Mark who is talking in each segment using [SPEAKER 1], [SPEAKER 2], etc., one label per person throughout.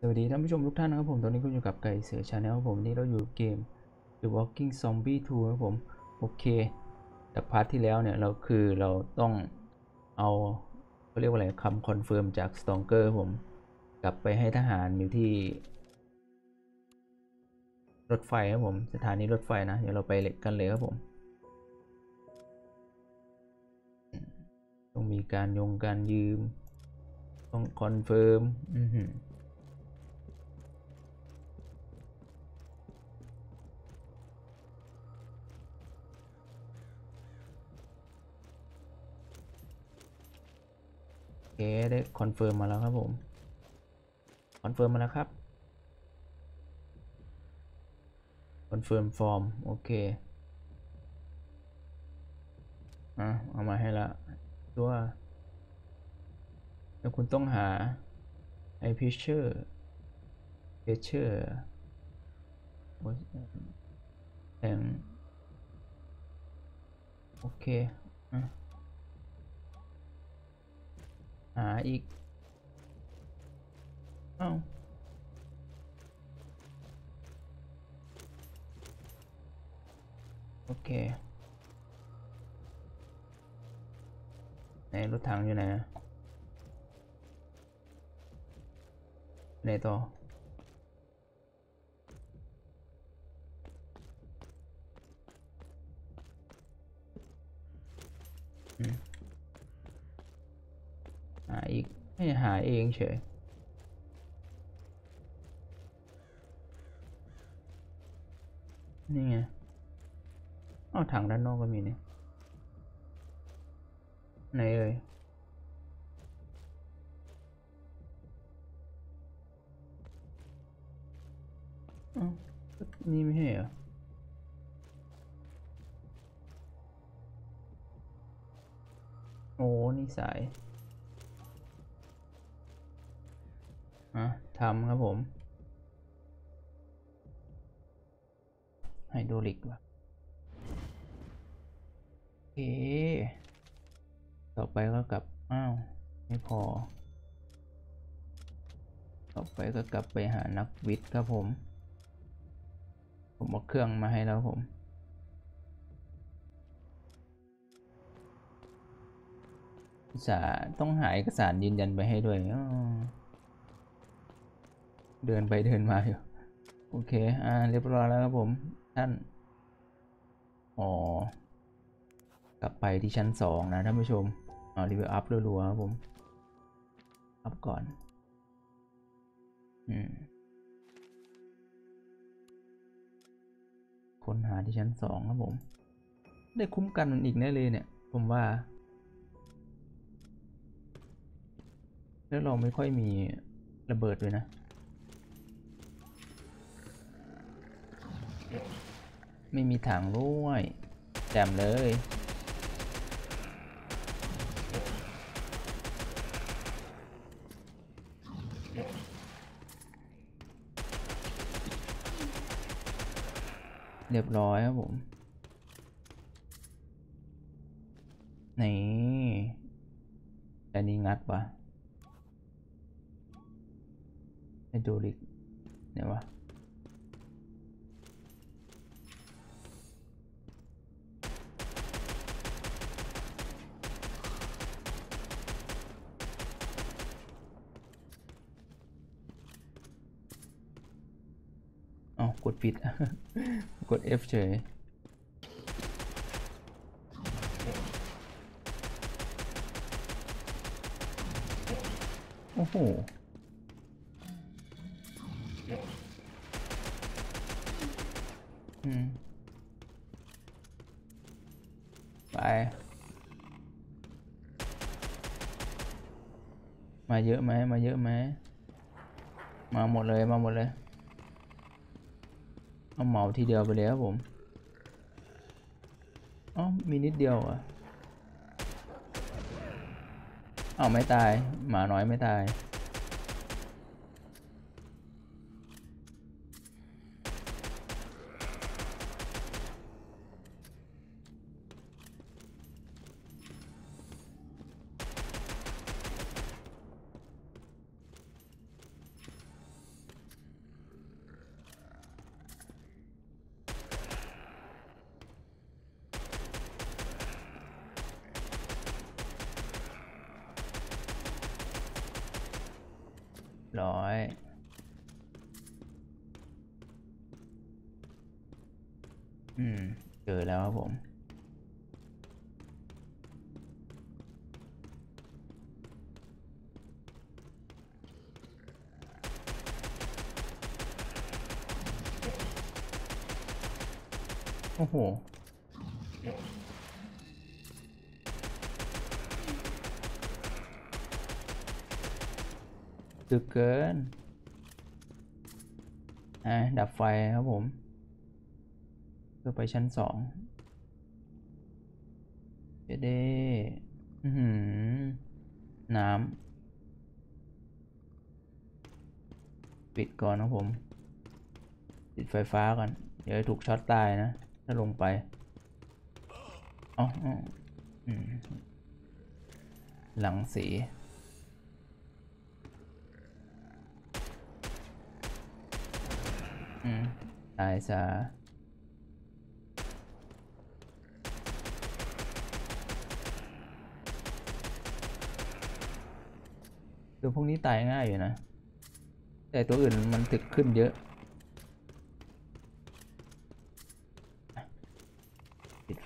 [SPEAKER 1] สวัสดีท่านผู้ชมทุกท่านนะครับผม ตอนนี้ก็อยู่กับไกเซอร์ channel ผมนี่เราอยู่เกม The Walking Zombie 2ครับผม โอเคจาก part ที่แล้วเนี่ย เราคือเราต้องเอาเขาเรียกว่าอะไรคำ confirm จาก Stalker ผม กลับไปให้ทหารอยู่ที่ รถไฟครับผม สถานีรถไฟนะ เดี๋ยวเราไปกันเลยครับผม ต้องมีการยงการยืม ต้อง confirm อือหือ เคได้ confirm มาแล้วครับผม confirm มาแล้วครับ confirm form โอเคอะเอามาให้ละตัวแล้วคุณต้องหาไอพิเชอร์เพเชอร์แองโอเคอะ หาอีก เอ้าโอเคไหนรถถังอยู่ไหนอะไหนต่ออืม หาอีกไม่หาเองเฉยนี่ไงเอาถังด้านนอกก็มีเนี่ยไหนเอ่ยอ้าวก็นี่ไม่ใช่เหรอโอ้นี่สายะทำครับผมไฮโดรลิกว่ะโอเค ต่อไปก็กลับ อ้าว ไม่พอ ต่อไปก็กลับไปหานักวิทย์ครับผม ผมเอาเครื่องมาให้แล้วผมอุตส่าห์ต้องหาเอกสารยืนยันไปให้ด้วยอ้อ เดินไปเดินมาอยู่ โอเค อ่า เรียบร้อยแล้วครับผม ท่าน อ๋อ กลับไปที่ชั้นสองนะท่านผู้ชมอ๋อรีวิวอัพรัวๆครับผม อัพก่อน อืม ค้นหาที่ชั้นสองครับผม ได้คุ้มกันมันอีกแน่เลยเนี่ย ผมว่าแล้วเราไม่ค่อยมีระเบิดด้วยนะ ไม่มีถังด้วยแจมเลย เรียบร้อยครับผม นี่อันนี้งัดปะไฮโดรลิกเนี่ยวะ ผิด กด F เฉยโอ้โหไป มาเยอะไหมมาเยอะไหมมาหมดเลย มาหมดเลย เอาเหมาทีเดียวไปเลยครับผมอ๋อมีนิดเดียวอะเอาไม่ตาย หมาน้อยไม่ตาย โอ้โหดึกเกิน อะ ดับไฟครับผม เพื่อไปชั้นสองเจเด้น้ำ ปิดก่อนนะผม ปิดไฟฟ้าก่อน เดี๋ยวถูกช็อตตายนะ ถ้าลงไปอ๋ออ๋ออืมหลังสีอืมตายซะตัวพวกนี้ตายง่ายอยู่นะ แต่ตัวอื่นมันตึกขึ้นเยอะ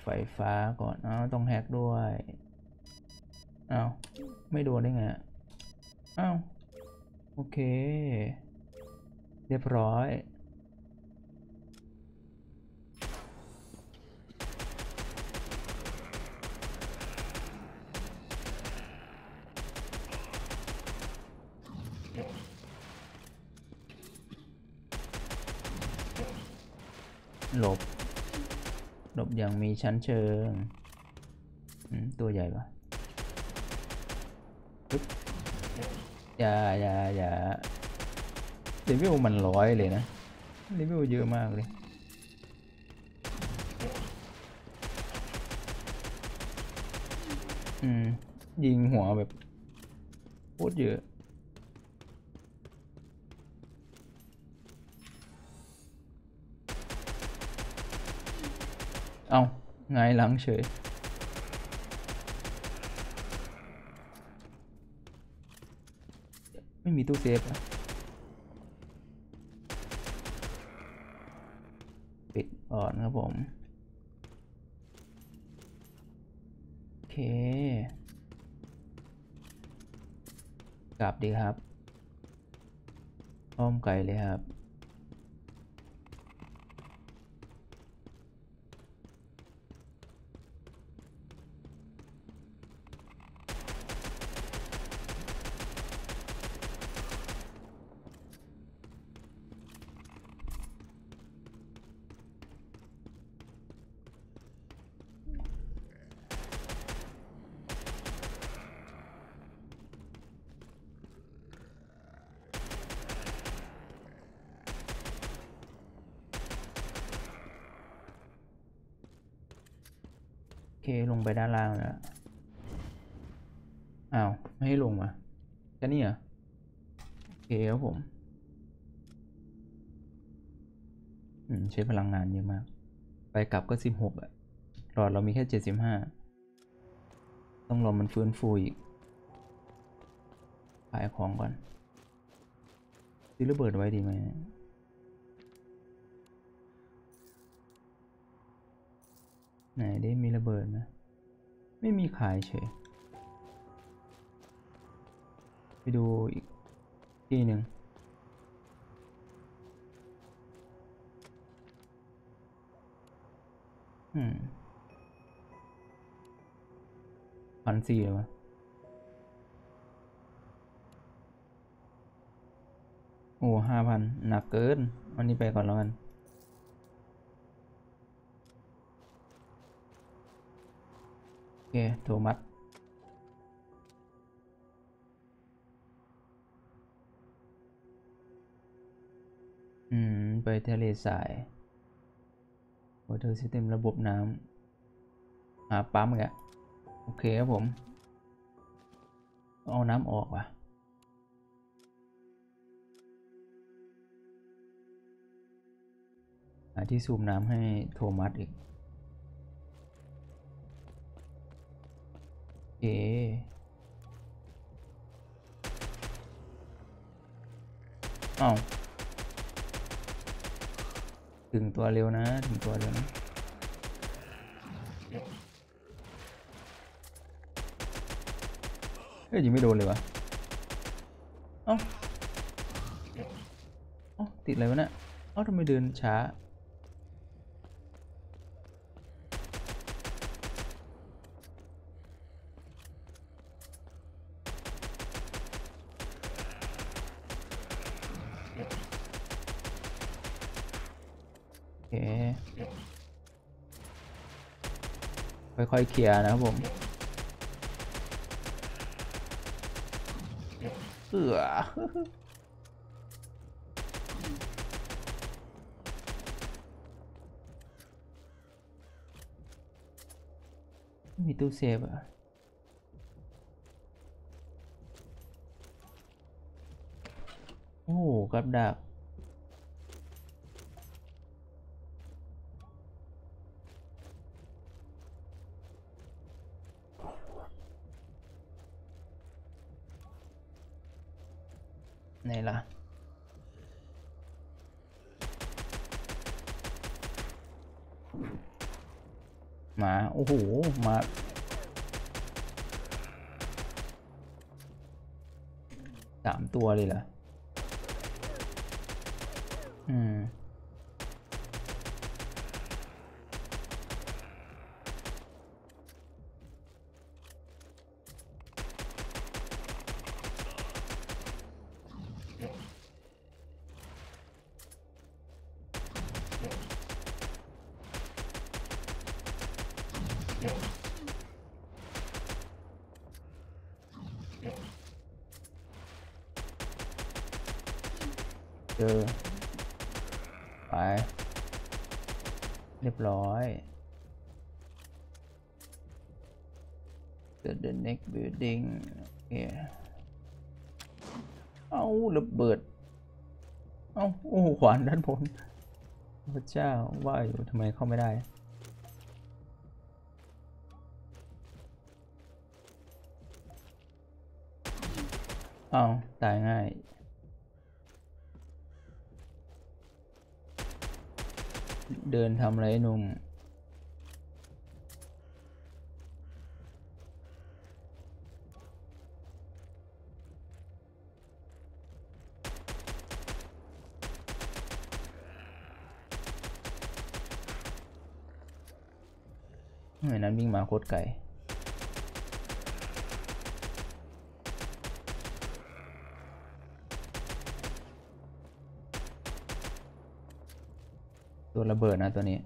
[SPEAKER 1] ไฟฟ้าก่อนอ้าวต้องแฮกด้วยอ้าวไม่โดนได้ไงอะอ้าวโอเค เรียบร้อย หลบ หลบอ ย่างมีชั้นเชิง ตัวใหญ่ปะอย่าอย่าอย่าเลเวลมันร้อยเลยนะเลเวลเยอะมากเลยอืมยิงหัวแบบโคตรเยอะ เอาไงหลังเฉย ไม่มีตู้เซฟอะปิดก่อนครับผม โอเค กลับดีครับอ้อมไกลเลยครับ เคลงไปด้านล่างแล้วอ้าว ไม่ให้ลงมาแค่นี้เหรอโอเคครับผมอืมใช้พลังงานเยอะมาก ไปกลับก็สิบหกอะหลอดเรามีแค่เจ็ดสิบห้าต้องรอมันฟื้นฟูอีกขายของก่อนซื้อระเบิดไว้ดีไหม ไหนได้มีระเบิดไหมไม่มีขายเฉย ไปดูอีกที่หนึ่งอืมพันสี่เลยวะโอ้ห้าพันหนักเกิน วันนี้ไปก่อนแล้วกัน โอ เคโทมัสอืม ไปทะเลทราย Water System ระบบน้ำหาปั๊มอีกอะโอเคครับผม เอาน้ำออกว่ะหาที่สูบน้ำให้โทมัสอีก เคอ้าวถึงตัวเร็วนะ ถึงตัวเร็วนะเฮ้ยยิงไม่โดนเลยวะเอ้าเอ้าติดอะไรวะเนี่ยเอ้าทำไมเดินช้า โอเค ค่อยเคลียร์นะครับผมเอือมีตู้เซฟอะโอ้โหกับดัก ไหนล่ะ หมา โอ้โหหมา สามตัวเลยเหรอ อืม เจอไป เรียบร้อย The the next building โอเคเอาระเบิด เอาโอ้โหขวานด้านบนพระเจ้าว่าอยู่ทำไมเข้าไม่ได้ เอาตายง่าย เดินทำไรหนุ่มไหมือนนั้นวิ่งมาโคตรไกล ตัวระเบิดนะตัวนี้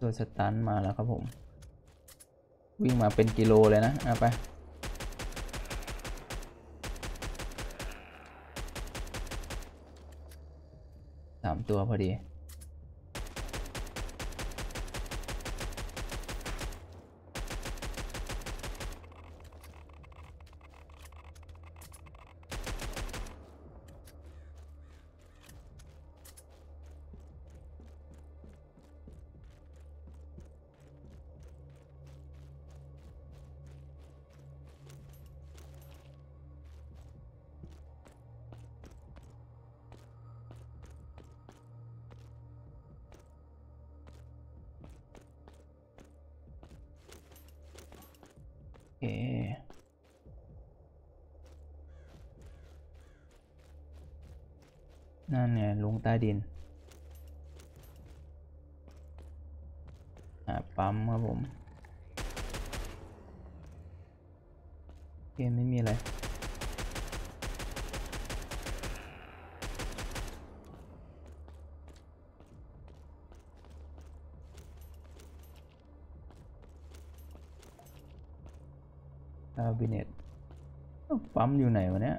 [SPEAKER 1] ตัวสตันมาแล้วครับผม วิ่งมาเป็นกิโลเลยนะเอาไปสามตัวพอดี เคนั่นเนี่ยลงใต้ดินหาปั๊มครับผม เกมไม่มีอะไร คาบิเนตปั๊มอยู่ไหนวะเนี่ย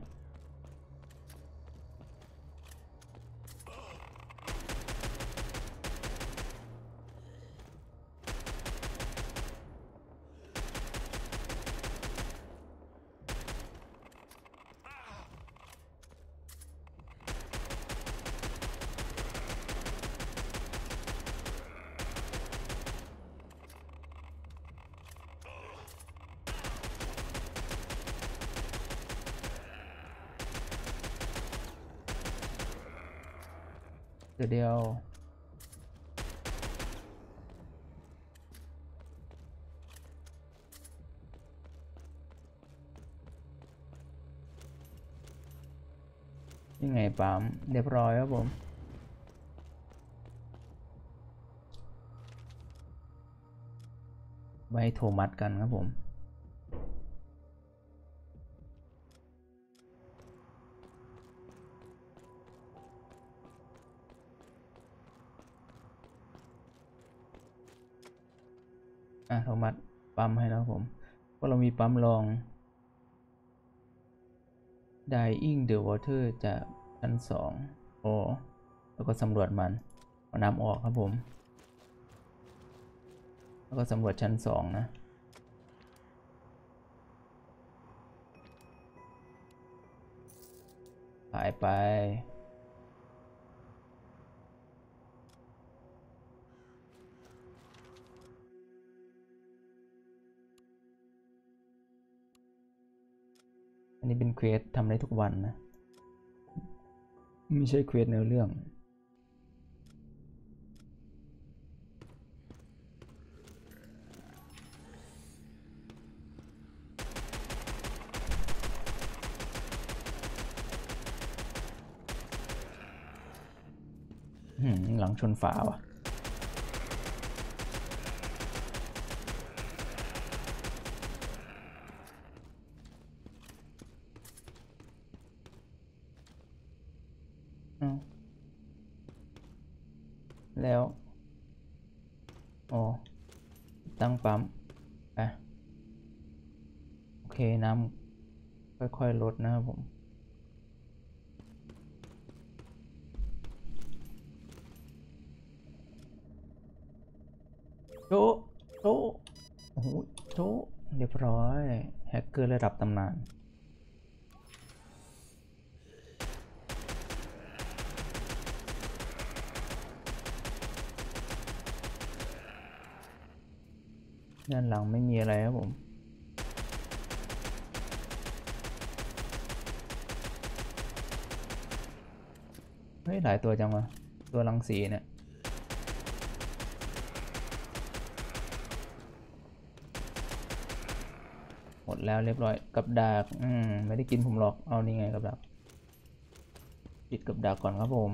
[SPEAKER 1] เดียว ยังไงปั๊มเรียบร้อยครับผมไว้โทมัดกันครับผม อะโทรมัดปั๊มให้แล้วผมเพราะเรามีปั๊มรอง Dying the Water จากชั้นสองโอแล้วก็สำรวจมันเอาน้ำออกครับผม แล้วก็สำรวจชั้นสองนะหายไป อันนี้เป็นเควสทำได้ทุกวันนะ ไม่ใช่เควสเนื้อเรื่องหืมหลังชนฝาว่ะ อ้าวแล้ว อ๋อ ตั้งปั๊มอะโอเค น้ำค่อยๆ ลดนะครับผม โชะโชะโอ้โหโชะเรียบร้อยแฮกเกอร์ระดับตำนานด้านหลังไม่มีอะไรครับผม เฮ้ย หลายตัวจังวะ ตัวรังสีเนี่ย หมด แล้วเรียบร้อยกับดักอืมไม่ได้กินผมหรอกเอานี่ไงกับดักปิดกับดักก่อนครับผม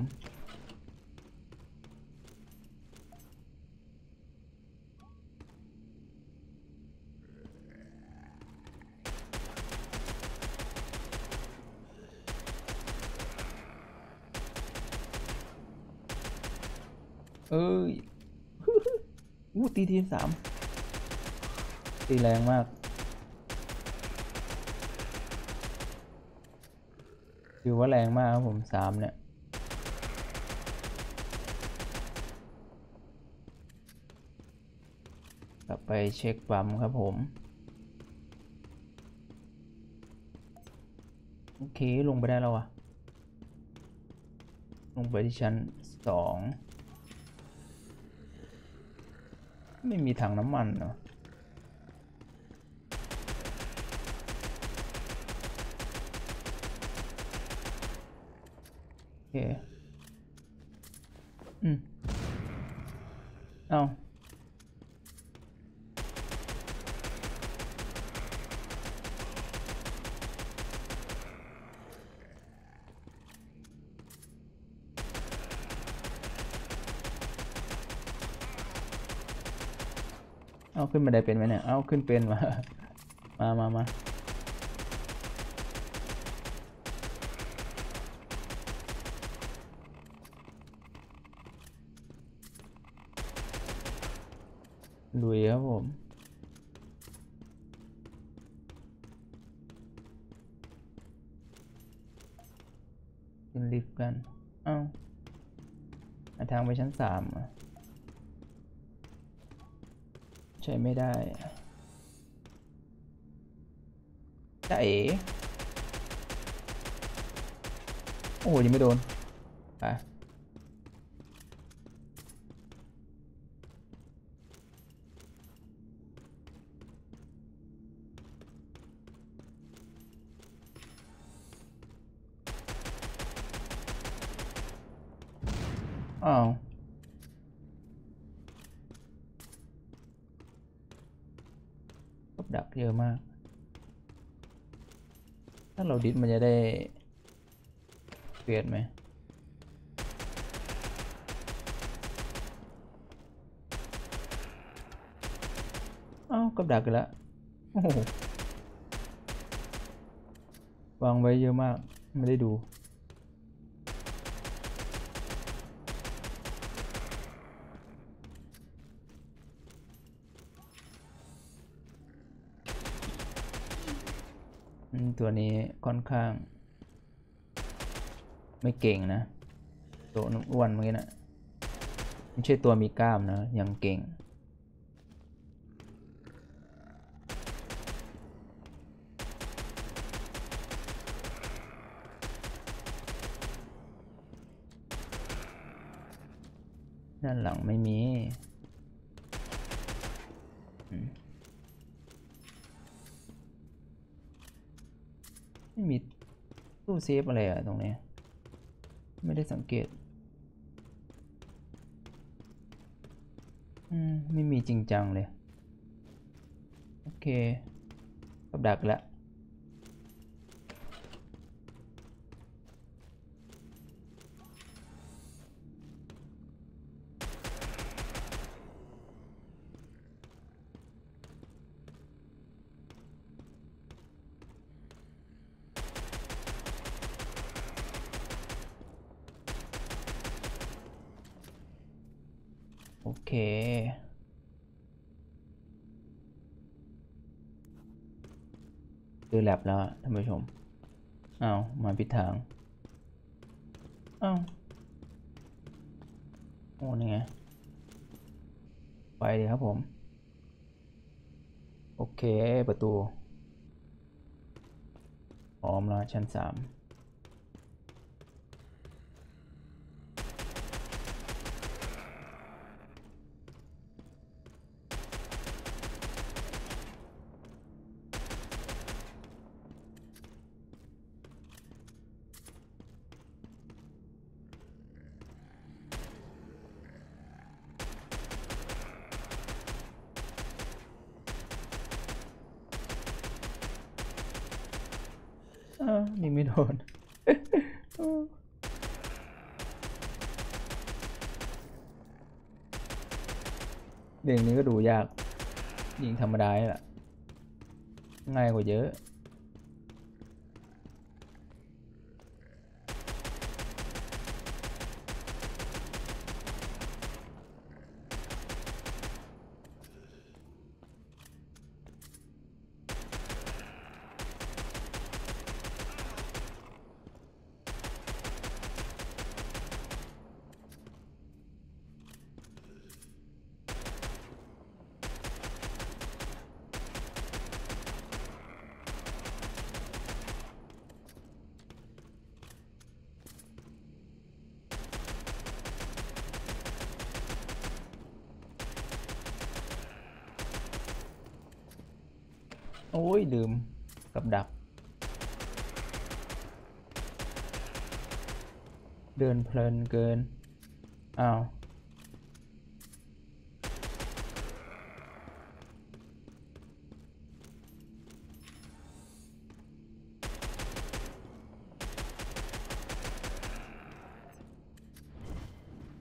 [SPEAKER 1] เอ้ยอู้ตีทีมสามตีแรงมาก ถือว่าแรงมากครับผมสามเนี่ยกลับไปเช็คปั๊มครับผม โอเค ลงไปได้แล้วอะลงไปที่ชั้นสอง ไม่มีถังน้ำมันเนาะ เค อืม เอาเอาขึ้นมาได้เป็นไหมเนี่ย เอาขึ้นเป็นมา มามามา สามใช้ไม่ได้จะเอ๋โอ้ยยังไม่โดน ไป เยอะมาก ถ้าเราดิสมันจะได้เปลี่ยนไหมเอ้ากับดักกันแล้วโอ้โหวางไว้เยอะมาก ไม่ได้ดู ตัวนี้ค่อนข้าง ไม่เก่งนะตัวอ้วนเมื่อกี้นะไม่ใช่ตัวมีกล้ามนะ ยังเก่ง ด้านหลังไม่มี ไม่มีตู้เซฟอะไรอะตรงนี้ ไม่ได้สังเกต อืม ไม่มีจริงจังเลย โอเคกับดักละ เคเจอแลบแล้วท่านผู้ชมอ้าว มาผิดทางอ้าว โอ้นี่ไง ไปเลยครับผม โอเค ประตู พร้อมแล้วชั้นสาม นี่ไม่โดนเรื่องนี้ก็ดูยาก ยิงธรรมดาแหละง่ายกว่าเยอะ โอ้ยลืมกับดัก เดินเพลินเกิน อ้าว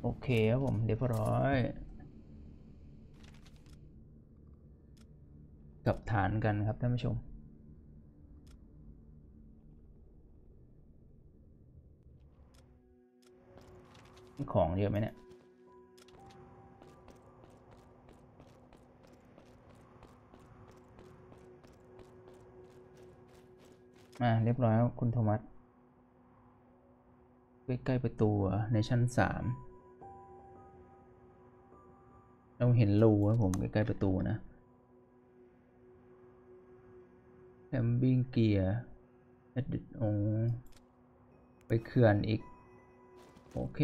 [SPEAKER 1] โอเคครับผมเรียบร้อย กับ ฐานกันครับท่านผู้ชม ของเยอะไหมเนี่ยอ่าเรียบร้อยแล้วคุณโทมัสใกล้ ๆ ประตูในชั้นสามเราเห็นรูครับผม ใกล้ ๆ ประตูนะ แคมบิ้งเกียร์เอ็ดโอไปเขื่อนอีก โอเค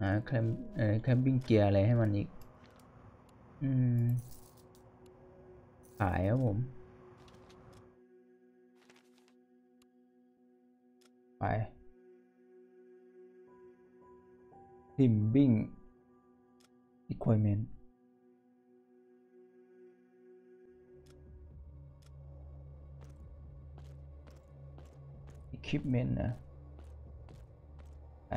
[SPEAKER 1] หาแคมเอ่อแคมบิ้งเกียร์อะไรให้มันอีก อืม ขายครับผม ไป climbing equipment equipment นะไป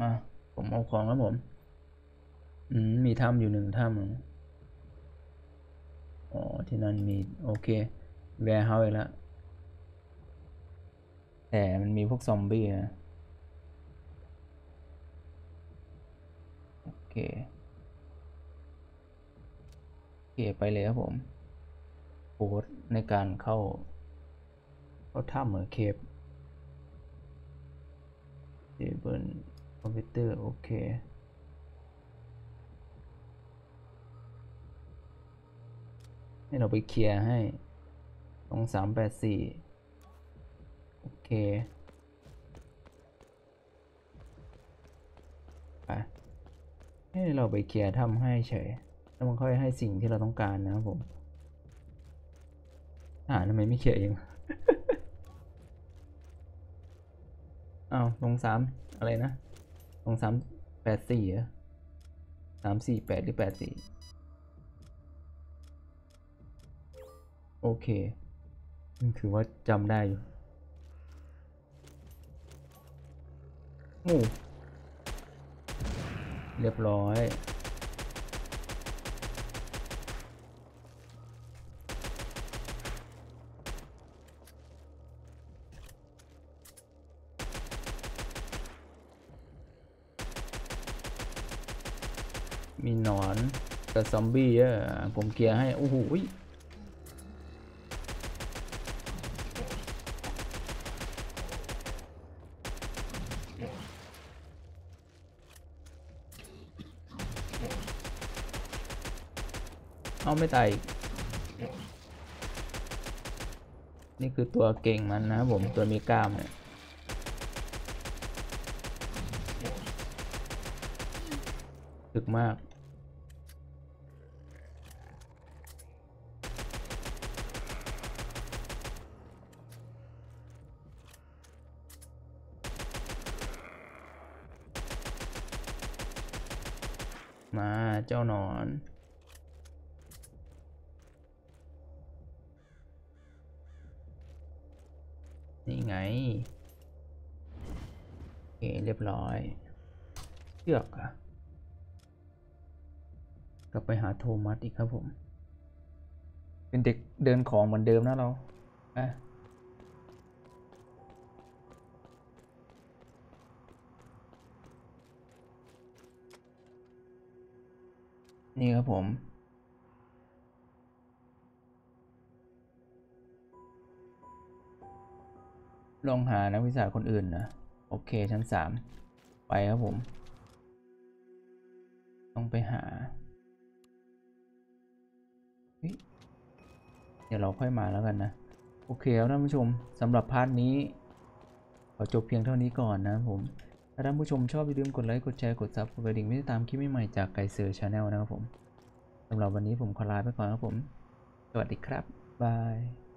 [SPEAKER 1] มา ผมเอาของแล้วผม อืม มีถ้ำอยู่หนึ่งถ้ำเหรออ๋อ ที่นั่นมี โอเค warehouse อีกแล้ว แต่มันมีพวกซอมบี้นะ โอเค โอเค ไปเลยครับผมโค้ดในการเข้า เข้าถ้ำเหมือนเคปเดเบิลคอมพิวเตอร์ โอเคให้เราไปเคลียร์ให้ตรงสามแปดสี่ เคไปให้เราไปเคลียร์ทำให้เฉย แล้วมันค่อยให้สิ่งที่เราต้องการนะครับผมอ่าทำไมไม่เคลียร์เองอ้าวลงสามอะไรนะลงสามแปดสี่เหรอสามสี่แปดหรือแปดสี่โอเคถือว่าจำได้อยู่ โอ้เรียบร้อยมีหนอนกับซอมบี้เยอะผมเคลียร์ให้ โอ้โห เอาไม่ตายนี่คือตัวเก่งมันนะผมตัวมีกล้ามเนี่ยถึกมากมาเจ้าหนอน ไง โอเค เรียบร้อยเชือกอะกลับไปหาโทมัสอีกครับผม เป็นเด็กเดินของเหมือนเดิมนะเราอะนี่ครับผม ลองหานักวิชาคนอื่นนะโอเคชั้นสามไปครับผม ต้องไปหา เดี๋ยวเราค่อยมาแล้วกันนะ โอเคแล้วท่านผู้ชมสำหรับ part นี้ขอจบเพียงเท่านี้ก่อนนะผมถ้าท่านผู้ชมชอบอย่าลืมกดไลค์กดแชร์กดซับกดกระดิ่งเพื่อติดตามคลิปใหม่ๆจากไกเซอร์ channel นะครับผมสำหรับวันนี้ผมขอลาไปก่อนครับผม สวัสดีครับบาย